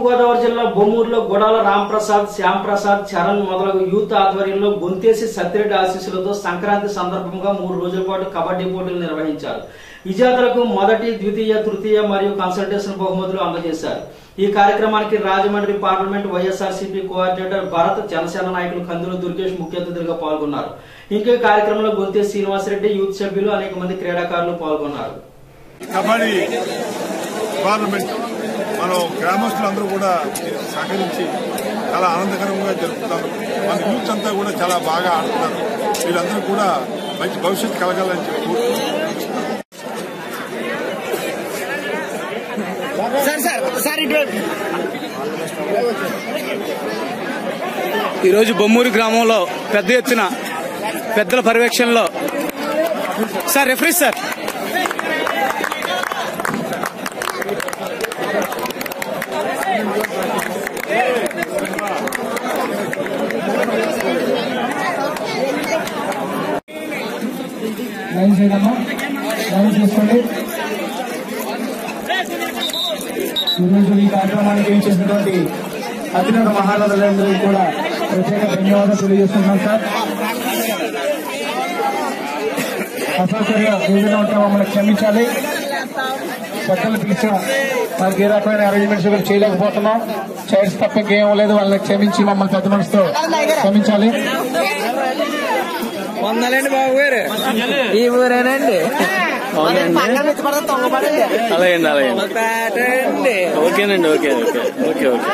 తూర్పుగోదావరి జిల్లా బొమ్మూరులో గుడాల రాంప్రసాద్ శ్యాంప్రసాద్ చరణ్ మొదలగు యూత్ ఆధ్వర్యంలో గొంతేసి సత్యరెడ్డి ఆశీస్సులతో సంక్రాంతి సందర్భంగా మూడు రోజుల పాటు కబడ్డీ పోటీలు నిర్వహించారు. విజేతలకు మొదటి ద్వితీయ తృతీయ మరియు కన్సల్టేషన్ బహుమతులు అందజేశారు. ఈ కార్యక్రమానికి రాజమండ్రి పార్లమెంట్ వైఎస్ఆర్సీపీ కోఆర్డినేటర్ భరత్ జనసేన నాయకులు కందులు దుర్గేష్ ముఖ్య అతిథులుగా పాల్గొన్నారు. ఇంకే కార్యక్రమంలో గొంతే శ్రీనివాసరెడ్డి యూత్ సభ్యులు అనేక మంది క్రీడాకారులు పాల్గొన్నారు. పార్లమెంట్ మనం గ్రామస్తులందరూ కూడా సహకరించి చాలా ఆనందకరంగా జరుపుతారు. మన యూత్ అంతా కూడా చాలా బాగా ఆడుతున్నారు. వీళ్ళందరూ కూడా మంచి భవిష్యత్తు కలగాలని చెప్పి ఈరోజు బొమ్మూరు గ్రామంలో పెద్ద ఎత్తున పెద్దల పర్యవేక్షణలో sir referee sir. Line drive చేసుకోండి. ఈరోజు ఈ కార్యక్రమానికి ఏం చేసినటువంటి అత్యున్నత మహారాజులందరికీ కూడా ప్రత్యేక ధన్యవాదాలు తెలియజేస్తున్నాం సార్. అసౌకర్యం ఏదైనా ఉంటే మమ్మల్ని క్షమించాలి. పెద్దలు పిలిచిన మనకి ఏ రకమైన అరేంజ్మెంట్స్ కూడా చేయలేకపోతున్నాం. చైర్స్ తప్ప ఇంకేం లేదు. వాళ్ళని క్షమించి మమ్మల్ని పెద్ద మనసుతో క్షమించాలి. వందలండి బాబు గారు. ఈ ఊరేనండి. అలాగండి అలాగండి. ఓకేనండి ఓకే ఓకే ఓకే ఓకే.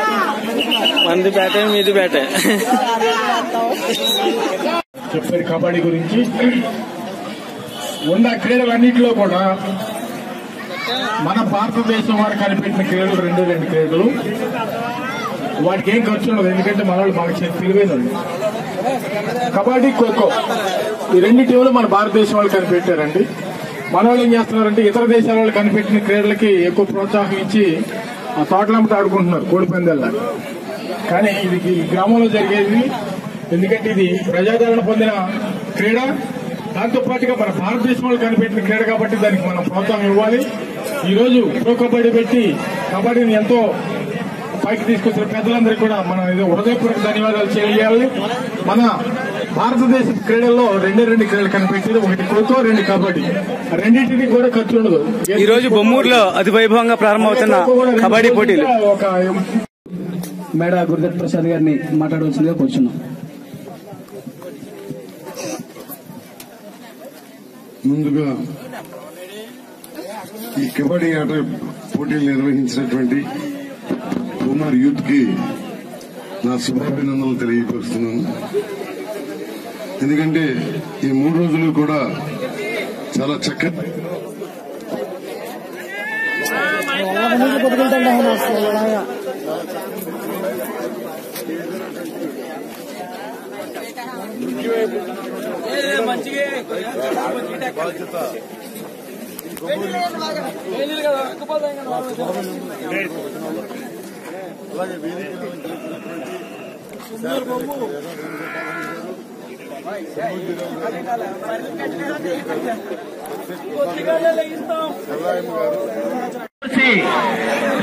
మంది పేట మీది పేట చెప్పారు కబడ్డీ గురించి. ఉన్న క్రీడలన్నింటిలో కూడా మన భారతదేశం వారు కనిపెట్టిన క్రీడలు రెండు రెండు క్రీడలు. వాటికి ఏం ఖర్చు ఉండదు ఎందుకంటే మన వాళ్ళు బాగా చేసి తెలివైన కబడ్డీ ఖోఖో ఈ రెండు టీములు మన భారతదేశం వాళ్ళు కనిపెట్టారండి. మన వాళ్ళు ఏం చేస్తున్నారంటే ఇతర దేశాల వాళ్ళు కనిపెట్టిన క్రీడలకి ఎక్కువ ప్రోత్సాహం ఇచ్చి ఆ తోటలంపట ఆడుకుంటున్నారు కోడి కానీ ఇది గ్రామంలో జరిగేది ఎందుకంటే ఇది ప్రజాదరణ పొందిన క్రీడ. దాంతో పాటుగా మన భారతదేశం వాళ్ళు కనిపెట్టిన క్రీడ కాబట్టి దానికి మనం ప్రోత్సాహం ఇవ్వాలి. ఈ రోజు ప్రో కబడ్డీ పెట్టి కబడ్డీని ఎంతో పైకి తీసుకొచ్చిన పెద్దలందరికీ కూడా మనం ఇది హృదయపూర్వక ధన్యవాదాలు తెలియాలి. మన భారతదేశ క్రీడల్లో రెండే రెండు క్రీడలు కనిపెట్టేది ఒకటి ఖోఖో రెండు కబడ్డీ. రెండింటికి కూడా ఖర్చు ఉండదు. ఈ రోజు బొమ్మూరులో అతి వైభవంగా ప్రారంభమవుతున్న కబడ్డీ పోటీలు. ఒక మేడ గురుదత్ ప్రసాద్ గారిని మాట్లాడవలసిందిగా కూర్చున్నాం. ముందుగా ఈ కబడ్డీ ఆట పోటీలు నిర్వహించినటువంటి కుమార్ యూత్కి నా శుభాభినందనలు తెలియపరుస్తున్నాను ఎందుకంటే ఈ మూడు రోజులు కూడా చాలా చక్కటి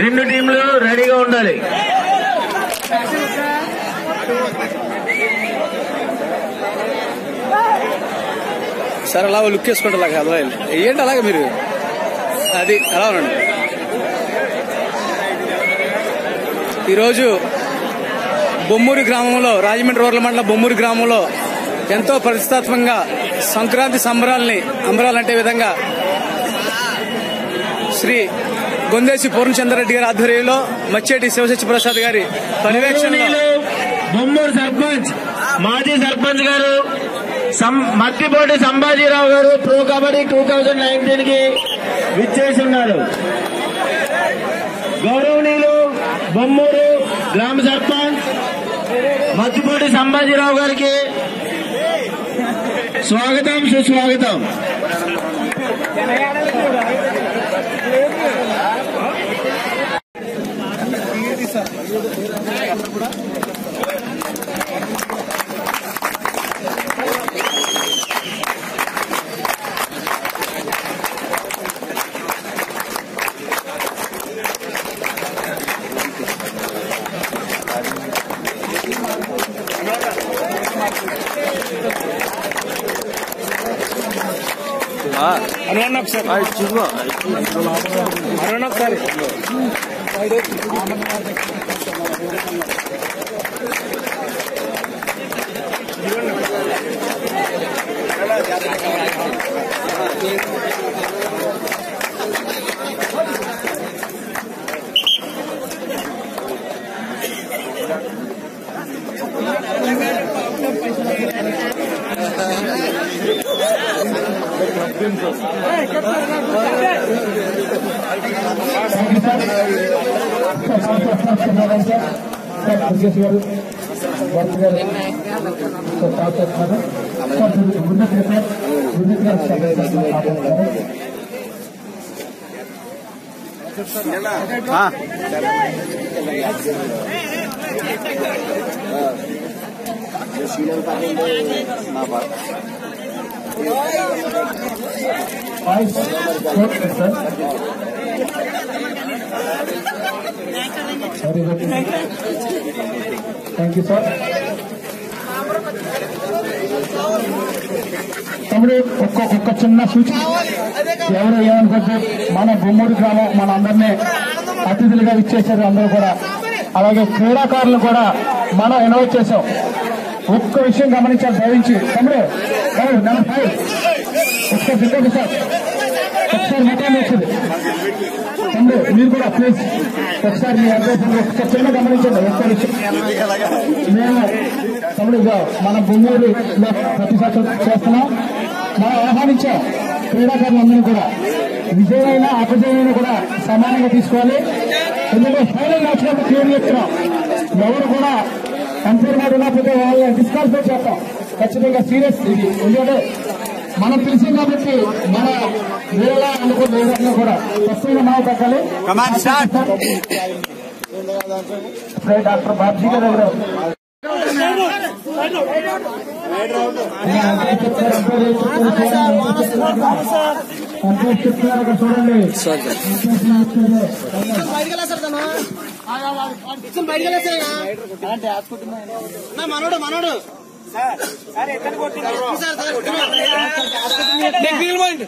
రెండు టీంలు రెడీగా ఉండాలి. సరే అలా లుక్ వేసుకుంటే అలాగే అలా ఏంటి అలాగే మీరు? అది అలా ఉండండి. ఈరోజు బొమ్మూరు గ్రామంలో రాజమండ్రి రోడ్ల మండలం బొమ్మూరు గ్రామంలో ఎంతో ప్రతిష్టాత్మకంగా సంక్రాంతి సంబరాల్ని అంబరాలంటే విధంగా శ్రీ గొందేసి పూర్ణచంద్రరెడ్డి గారి ఆధ్వర్యంలో మచ్చేటి శివశక్తి ప్రసాద్ గారి పర్యవేక్షణలో బొమ్మూరు సర్పంచ్ మాజీ సర్పంచ్ గారు సం- మత్తిపోటి సంభాజీరావు గారు ప్రో కబడ్డీ టూ థౌజండ్ నైన్టీన్కి విచ్చేసి ఉన్నారు. బొమ్మూరు గ్రామ సర్పంచ్ మత్తిపూడి సంభాజీరావు గారికి స్వాగతం సుస్వాగతం. అరవన్నా ఒకసారి అరవన్నా ఒకసారి Thank you. Bharat garu sir top చేస్తున్నారు సార్ గురుదత్ గారు గురుదత్ గారు స్టార్ట్ చేస్తున్నారు. Voice sir thank you sir తమ్ముడు ఒక్క ఒక్క చిన్న సూచన. ఎవరు ఏమనుకుంటే మన గుమ్మూడి గ్రామం మన అందరినీ అతిథులుగా ఇచ్చేసారు అందరూ కూడా. అలాగే క్రీడాకారులు కూడా మనం ఇన్వైట్ చేసాం ఒక్క విషయం గమనించాలి భావించి తమ్ముడు నెంబర్ ఫైవ్ ఒక్క దిగ్గదు సార్ ఒకసారి మెటాన్ వచ్చింది తమ్ముడు మీరు కూడా ప్లీజ్ ఒకసారి మీ అడ్రస్ ఒక్క చిన్న గమనించండి ఒకసారి మేము తమ్ముడు మన బొమ్మూరు ప్రతి చేస్తున్నాం మనం ఆహ్వానించాం క్రీడాకారులందరినీ కూడా విజయమైన అపజయమైన కూడా సమానంగా తీసుకోవాలి ఎందుకంటే ఫైనల్ మ్యాచ్లో క్లియర్ చేస్తున్నాం ఎవరు కూడా అంపైర్ లేకపోతే వాళ్ళని డిస్కాలిఫై చేస్తాం ఖచ్చితంగా సీరియస్ ఇది ఎందుకంటే మనం పిలిచింది కాబట్టి మన వేళ అనుకున్న ఏదైనా కూడా ఖచ్చితంగా మనం పెట్టాలి డాక్టర్ బాబ్జీ గారు ఎవరు? చూడండి మనోడు మనోడు అడిగి అడిగి అడిగి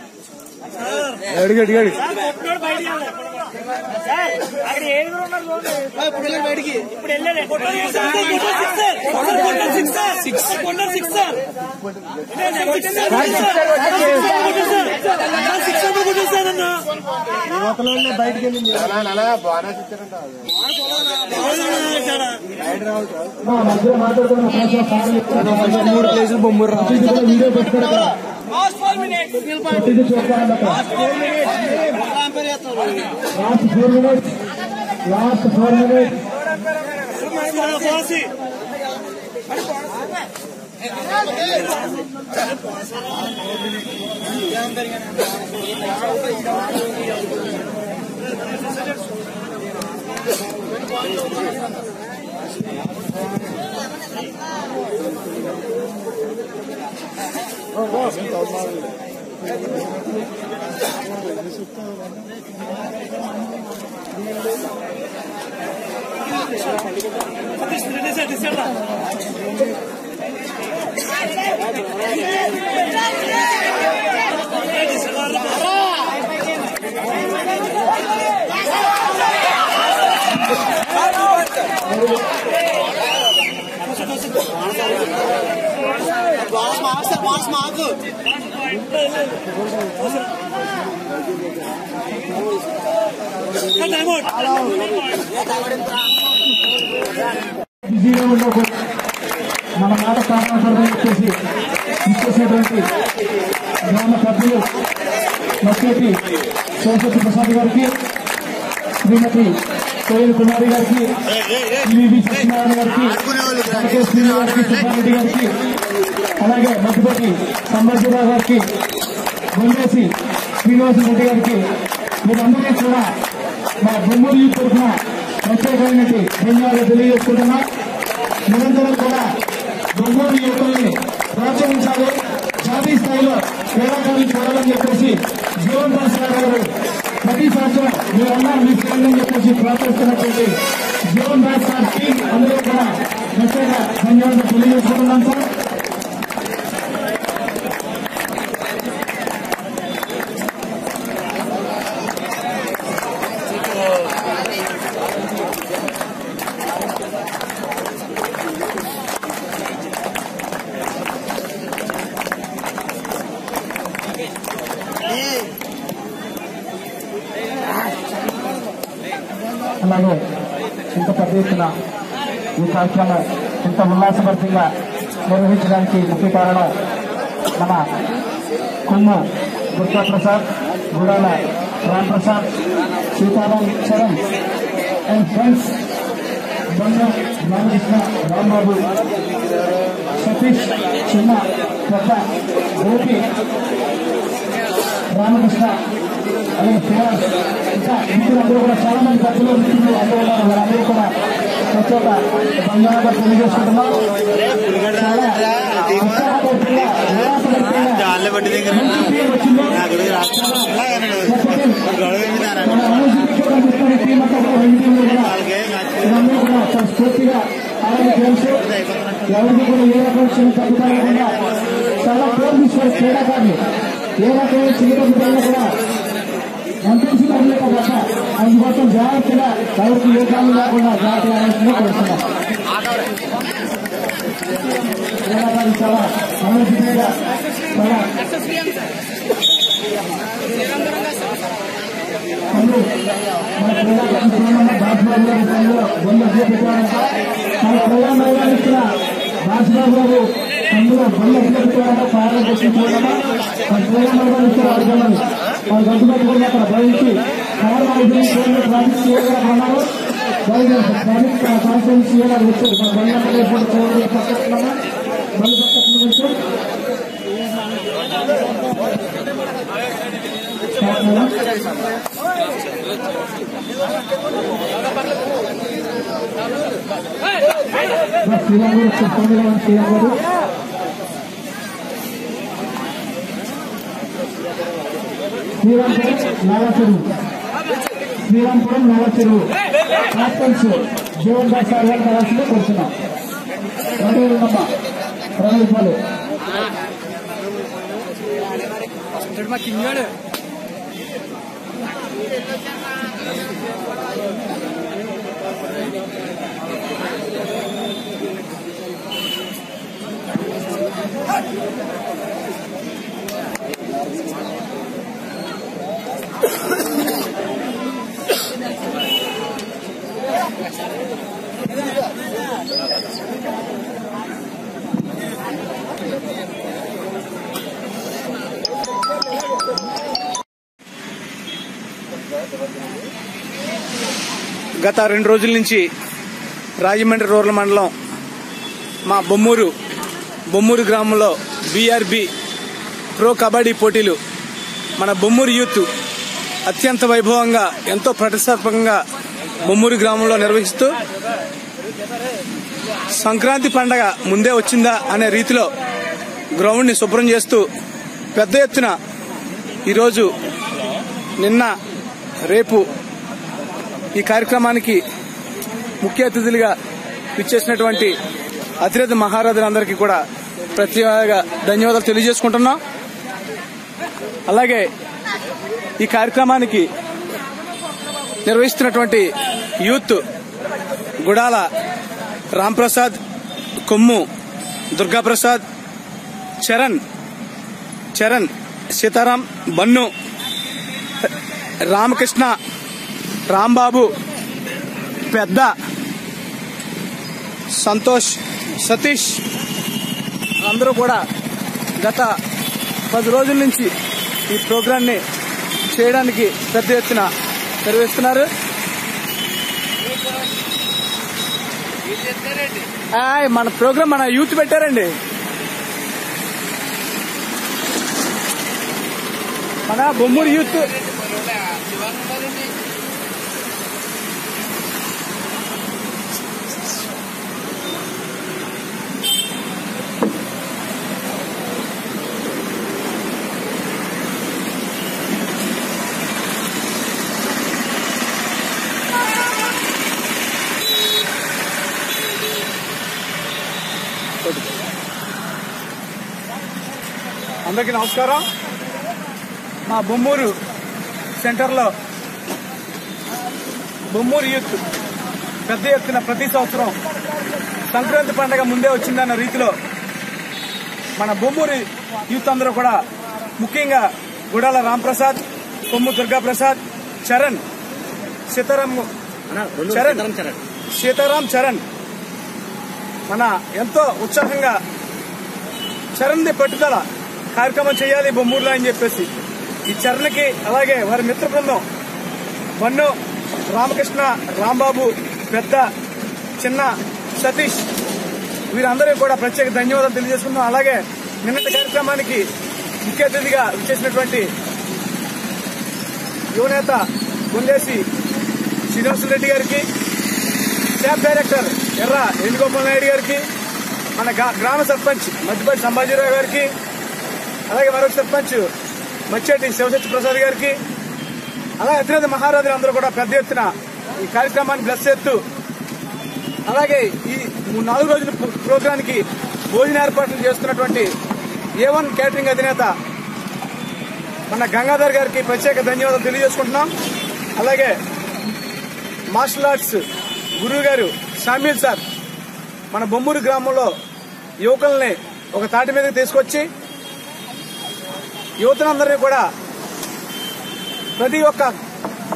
బయటికి మా మధ్యలో మాట్లాడుతున్న మూడు ప్లేసులు బొమ్మరు వీడియో పెట్టుకోవడం Last four minutes. Last four minutes. Last four minutes. Last four minutes. Thank you. 我告诉你，我告诉你，你是不是？master boss మాకు బిజీగా ఉండకు మన మాట కారణం చెప్పేసి ఇచ్చేసినటువంటి గ్రామ సభ్యులు మక్కేటి సరస్వతి ప్రసాద్ గారికి శ్రీమతి కోయిల్ కుమారి గారికి వివి సత్యనారాయణ గారికి కే శ్రీనివాస్ గారికి సుబ్బారెడ్డి గారికి అలాగే మధ్యపతి సంబర్జీరావు గారికి బొండేసి శ్రీనివాస రెడ్డి గారికి మీరందరికీ కూడా మా బొమ్మూరు యూత్ తరఫున ప్రత్యేకమైనటువంటి ధన్యవాదాలు తెలియజేసుకుంటున్నా. నిరంతరం కూడా బొమ్మూరు యువకుల్ని ప్రోత్సహించాలి. జాతీయ స్థాయిలో క్రీడాకారులు చూడాలని చెప్పేసి జీవన్ దాస్ గారు ప్రతి సంవత్సరం మీరన్నా మీ చేయాలని చెప్పేసి ప్రోత్సహిస్తున్నటువంటి జీవన్ దాస్ సార్ అందరూ కూడా ప్రత్యేక ధన్యవాదాలు తెలియజేసుకుంటున్నాం సార్ అలాగే ఇంత పెద్ద ఎత్తున ఈ కార్యక్రమం ఇంత ఉల్లాసభరితంగా నిర్వహించడానికి ముఖ్య కారణం మన కొమ్ము దుర్గా ప్రసాద్ గుడాల రామ్ ప్రసాద్ సీతారాం చరణ్ అండ్ ఫ్రెండ్స్ బండ రామకృష్ణ రాంబాబు సతీష్ చిన్న పెద్ద గోపి రామకృష్ణ అలాగే ఫిరాజ్ ఇంకా మిత్రులందరూ కూడా చాలా మంది పెద్దలు మిత్రులు అందరూ ఉన్నారు వారందరూ కూడా ప్రత్యేక ధన్యవాదాలు తెలియజేసుకుంటున్నాం చాలా ఉత్సాహపూరితంగా, ఉల్లాసభరితంగా మంచి వచ్చిందో మన మ్యూజిక్ కనిపిస్తున్న టీం అంతా కూడా రెండు టీంలు కూడా ఇవన్నీ కూడా చాలా స్ఫూర్తిగా అలాగే తెలుసు ఎవరికి కూడా ఏ రకమైన చిన్న తగ్గుతా లేకుండా చాలా పేరు తీసుకునే క్రీడాకారులు ఏ రకమైన చిన్న తగ్గుతాయినా కూడా ఎంపీసీ పడలేకపోత అందుకోసం జాగ్రత్తగా ఎవరికి ఏ కాలం లేకుండా జాగ్రత్త ఆలోచన కోరుతున్నాం క్రీడాకారులు చాలా సమర్థితంగా చాలా పనులు మన క్రీడాకారులు చూడమన్న బాబుబాబు గారి పనులు వంద చేపించారంట మన క్రీడా మైదానం ఇచ్చిన బాసుబాబు గారు అందులో బండ్లు చేపించారంట పాటలు చేసి చూడమా మన క్రీడా మైదానం ఇచ్చిన అర్జునులు పెట్టుకుని అక్కడ భరించి కవర్ మైదానం చూడండి traffic CA garu traffic conference CA garu వచ్చారు. మన బండ్లు చూడండి పక్కన బండ్లు పక్కన వచ్చారు. శ్రీరామ్ గారు చెప్పండి శ్రీరామ్ గారు శ్రీరాంపురం నవచెరువు శ్రీరాంపురం నవచెరువు క్యాప్టెన్స్ జీవన్ దాస్ సార్ గారు కావాల్సిందే కూర్చున్నాం రెండు వేలమ్మా రెండు రూపాయలు గత రెండు రోజుల నుంచి రాజమండ్రి రూరల్ మండలం మా బొమ్మూరు బొమ్మూరు గ్రామంలో బీఆర్బి ప్రో కబడ్డీ పోటీలు మన బొమ్మూరు యూత్ అత్యంత వైభవంగా ఎంతో ప్రతిష్టాత్మకంగా ముమ్మూరి గ్రామంలో నిర్వహిస్తూ సంక్రాంతి పండగ ముందే వచ్చిందా అనే రీతిలో గ్రౌండ్ని శుభ్రం చేస్తూ పెద్ద ఎత్తున ఈరోజు నిన్న రేపు ఈ కార్యక్రమానికి ముఖ్య అతిథులుగా ఇచ్చేసినటువంటి అతిరథ మహారాజులందరికీ కూడా ప్రత్యేకంగా ధన్యవాదాలు తెలియజేసుకుంటున్నాం. అలాగే ఈ కార్యక్రమానికి నిర్వహిస్తున్నటువంటి యూత్ గుడాల రాంప్రసాద్ కొమ్ము దుర్గాప్రసాద్ చరణ్ చరణ్ సీతారాం బన్ను రామకృష్ణ రాంబాబు పెద్ద సంతోష్ సతీష్ అందరూ కూడా గత పది రోజుల నుంచి ఈ ప్రోగ్రాన్ని చేయడానికి పెద్ద ఎత్తున తెరవేస్తున్నారు. మన ప్రోగ్రామ్ మన యూత్ పెట్టారండి. మన బొమ్మూరు యూత్ అందరికీ నమస్కారం. మా బొమ్మూరు సెంటర్లో బొమ్మూరు యూత్ పెద్ద ఎత్తున ప్రతి సంవత్సరం సంక్రాంతి పండగ ముందే వచ్చిందన్న రీతిలో మన బొమ్మూరు యూత్ అందరూ కూడా ముఖ్యంగా గుడాల రాంప్రసాద్ కొమ్ము దుర్గాప్రసాద్ చరణ్ సీతారాం చరణ్. సీతారాం చరణ్ మన ఎంతో ఉత్సాహంగా చరణ్ది పట్టుదల కార్యక్రమం చేయాలి బొమ్మూరులో అని చెప్పేసి. ఈ చరణ్కి అలాగే వారి మిత్ర బృందం మన్ను రామకృష్ణ రాంబాబు పెద్ద చిన్న సతీష్ వీరందరికీ కూడా ప్రత్యేక ధన్యవాదాలు తెలియజేసుకున్నాం అలాగే నిన్నటి కార్యక్రమానికి ముఖ్య అతిథిగా విచ్చేసినటువంటి యువనేత గుండేసి శ్రీనివాసరెడ్డి గారికి స్టాఫ్ డైరెక్టర్ ఎర్ర వేణుగోపాల్ నాయుడు గారికి మన గ్రామ సర్పంచ్ మధ్యపల్లి సంభాజీరావు గారికి అలాగే మరొక సర్పంచ్ మచ్చేటి శివసత్య ప్రసాద్ గారికి అలాగే అతిరథ మహారాజులు అందరూ కూడా పెద్ద ఎత్తున ఈ కార్యక్రమాన్ని బ్లెస్ చేస్తూ అలాగే ఈ మూడు నాలుగు రోజుల ప్ర- ప్రోగ్రానికి భోజన ఏర్పాట్లు చేస్తున్నటువంటి ఏ వన్ క్యాటరింగ్ అధినేత మన గంగాధర్ గారికి ప్రత్యేక ధన్యవాదాలు తెలియజేసుకుంటున్నాం. అలాగే మార్షల్ ఆర్ట్స్ గురువు గారు షామీల్ సార్ మన బొమ్మూరు గ్రామంలో యువకుల్ని ఒక తాటి మీదకి తీసుకొచ్చి యువతనందరినీ కూడా ప్రతి ఒక్క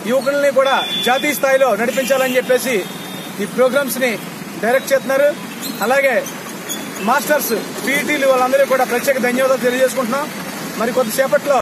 యువకుల్ని కూడా జాతీయ స్థాయిలో నడిపించాలని చెప్పేసి ఈ ప్రోగ్రామ్స్ని డైరెక్ట్ చేస్తున్నారు. అలాగే మాస్టర్స్ పీఈటీలు వాళ్ళందరికీ కూడా ప్రత్యేక ధన్యవాదాలు తెలియజేసుకుంటున్నాం. మరి కొద్దిసేపట్లో